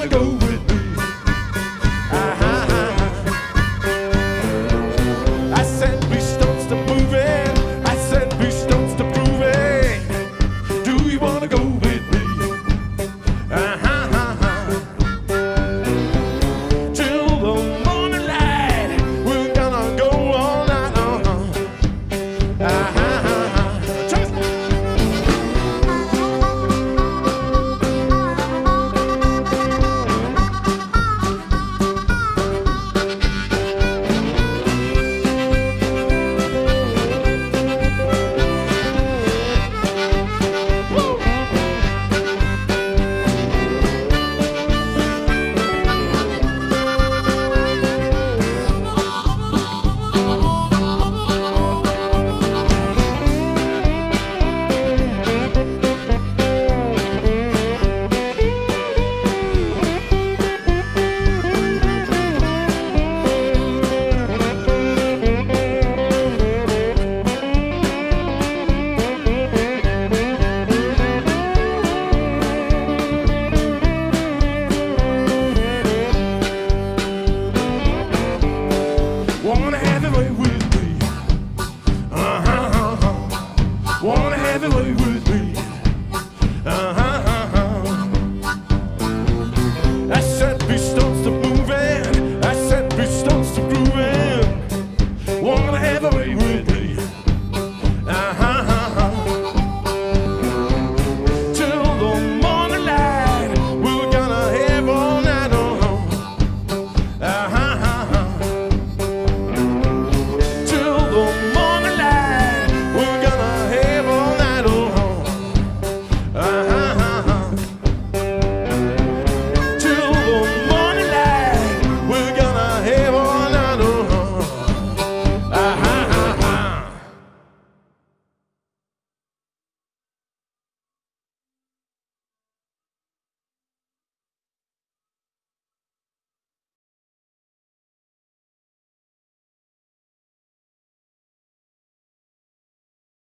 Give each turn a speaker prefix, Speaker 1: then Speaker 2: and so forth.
Speaker 1: wanna go with me? Uh -huh. I said we stones to moving. I said we stones to proving. Do you wanna